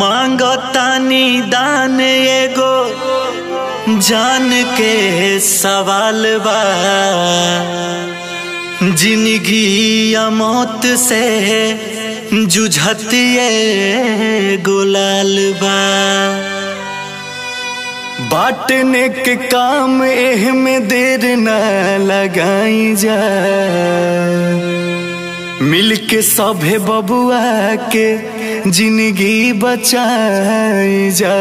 मांगतानी दान एगो जान के सवाल बा। ज़िंदगी या मौत से जुझत ये गुलाल बा। बांटने के काम एह में देर न लगाई जा। मिल के सभे बबुआ के ज़िंदगी बचाई जा।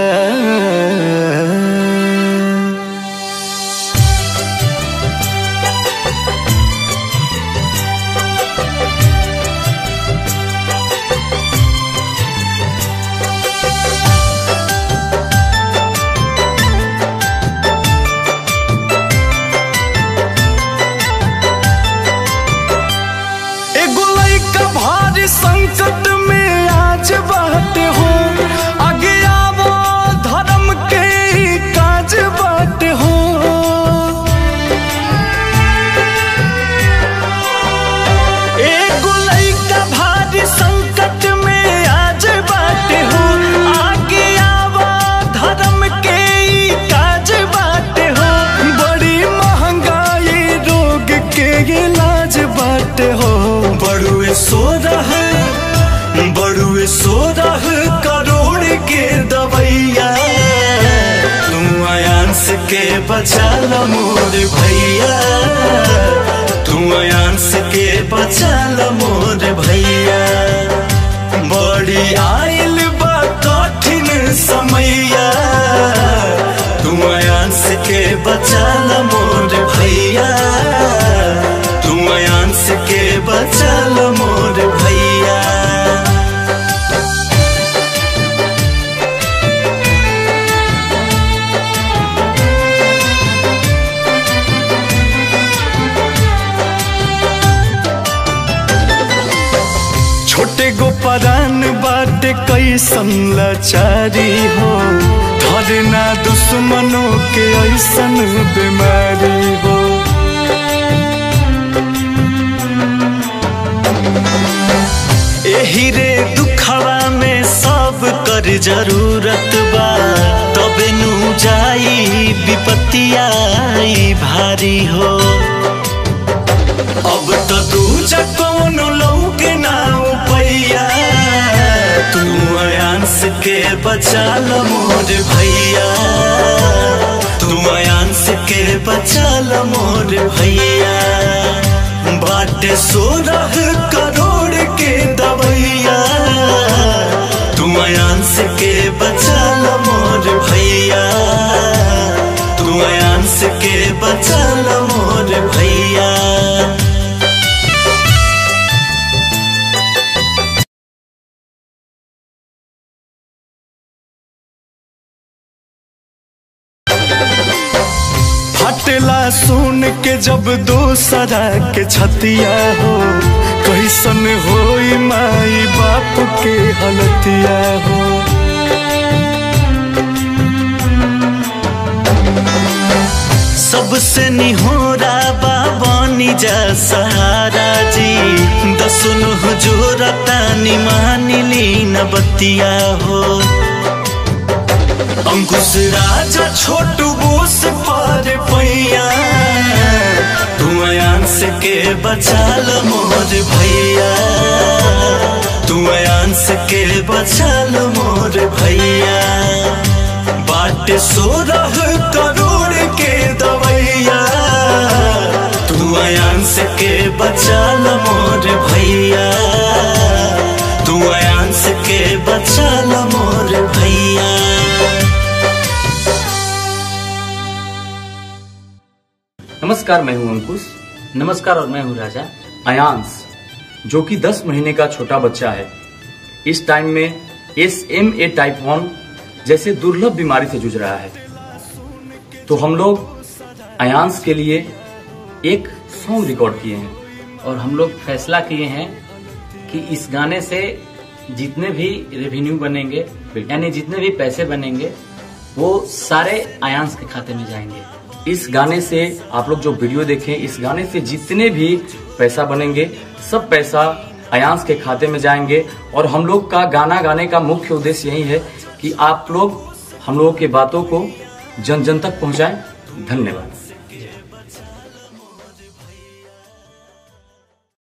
सोरह करोड़ के दवैया। तू अंश के बचा मोर भैया। तू अंश के बचा परान बाटे कैसन लाचारी हो। धरना दुश्मनों के ऐसन बीमारी हो। एही रे दुखवा में सब कर ज़रूरत बा। तबे नु जाई विपत्तियाई भारी हो। अब तो दूजा कौन बचा लो मोर भैया। तू अयांस के बचा लो मोर भैया। बाट सोलह करोड़ के दवैया तू अयांस के बचा लो मोर भैया। तू अयांस के बचा फटला सुन के जब दूसरा के छतिया हो, कैसन होई माई बाप के हलतिया हो। सबसे निहोरा बाबानी जा सहारा जी, दसुन हुजूर तानी मानिली न बतिया हो। अंकुश राजा छोटू बोस पार पैया तू अयांस के बचाल मोर भैया। तू अयांस के बचाल मोर भैया। बाट सो करोड़ नमस्कार, मैं हूँ अंकुश। नमस्कार और मैं हूँ राजा। अयांश जो कि 10 महीने का छोटा बच्चा है। इस टाइम में S M A type one जैसे दुर्लभ बीमारी से जूझ रहा है। तो हम लोग अयांश के लिए एक सॉन्ग रिकॉर्ड किए हैं और हम लोग फैसला किए हैं कि इस गाने से जितने भी रेवेन्यू बनेंगे, यानी जितने भी पैसे बनेंगे, वो सारे आयांश के खाते में जाएँगे। इस गाने से आप लोग जो वीडियो देखें, इस गाने से जितने भी पैसा बनेंगे, सब पैसा अयांस के खाते में जाएँगे। और हम लोग का गाना गाने का मुख्य उद्देश्य यही है कि आप लोग हम लोगों की बातों को जन जन तक पहुंचाएँ। धन्यवाद।